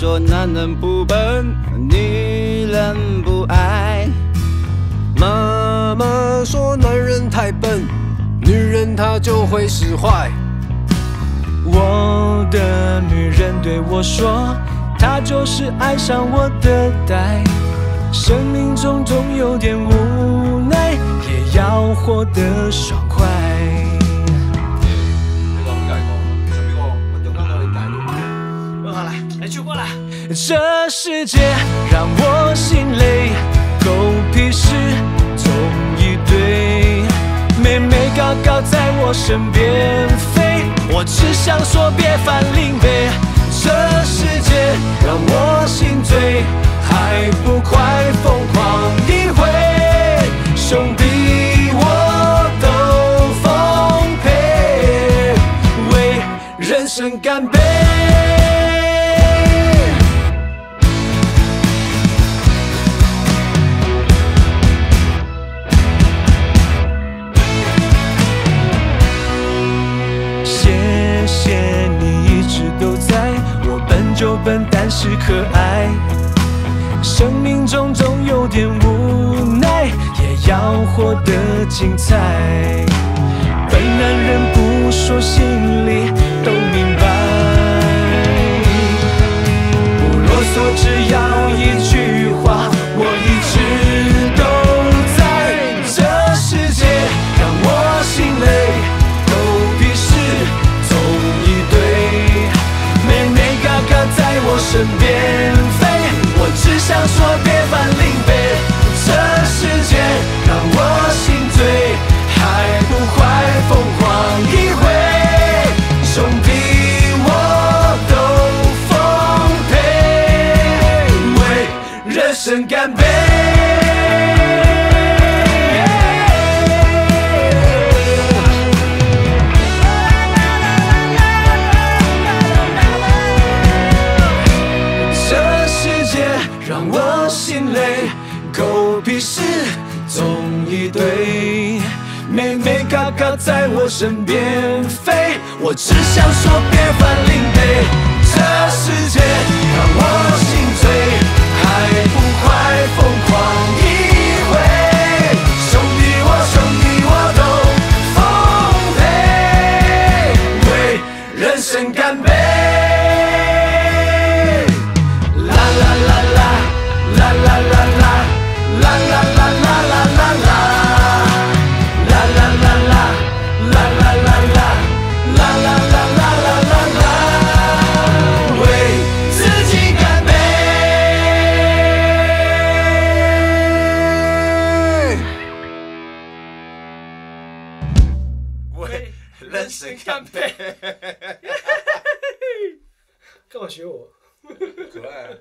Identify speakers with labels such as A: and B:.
A: 说男人不笨，女人不爱。
B: 妈妈说男人太笨，女人她就会使坏。
C: 我的女人对我说，她就是爱上我的呆。生命中总有点无奈，也要活得爽快。
B: 了，来。
C: 这世界让我心累，狗屁事总一堆，妹妹高高在我身边飞，我只想说别烦领背。这世界让我心醉，还不快疯狂一回？兄弟我都奉陪，为人生干杯。谢谢你一直都在，我笨就笨，但是可爱。生命中总有点无奈，也要活得精彩。笨男人不说，心是阳为人生干杯。这世界让我心累，狗屁事总一堆，妹妹嘎嘎在我身边飞，我只想说别烦领背。这世
B: 人生干杯！
C: 干嘛学我？
B: 可爱。